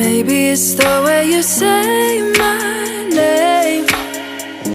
Maybe it's the way you say